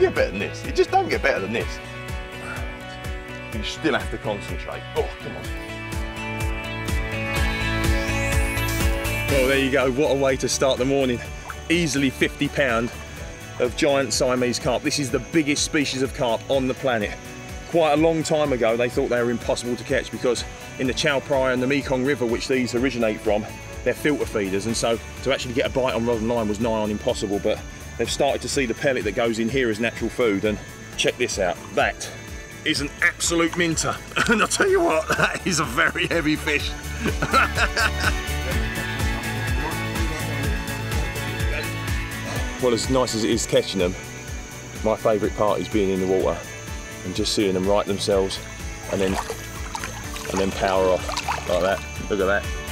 better than this. It just don't get better than this. You still have to concentrate. Oh, come on. Well, there you go. What a way to start the morning. Easily 50 pound of giant Siamese carp. This is the biggest species of carp on the planet. Quite a long time ago, they thought they were impossible to catch because in the Chao Phraya and the Mekong River, which these originate from, they're filter feeders. And so to actually get a bite on rod line was nigh on impossible. But they've started to see the pellet that goes in here as natural food. And check this out. That is an absolute minter. And I'll tell you what, that is a very heavy fish. well, as nice as it is catching them, my favourite part is being in the water and just seeing them right themselves and then and then power off like that. Look at that.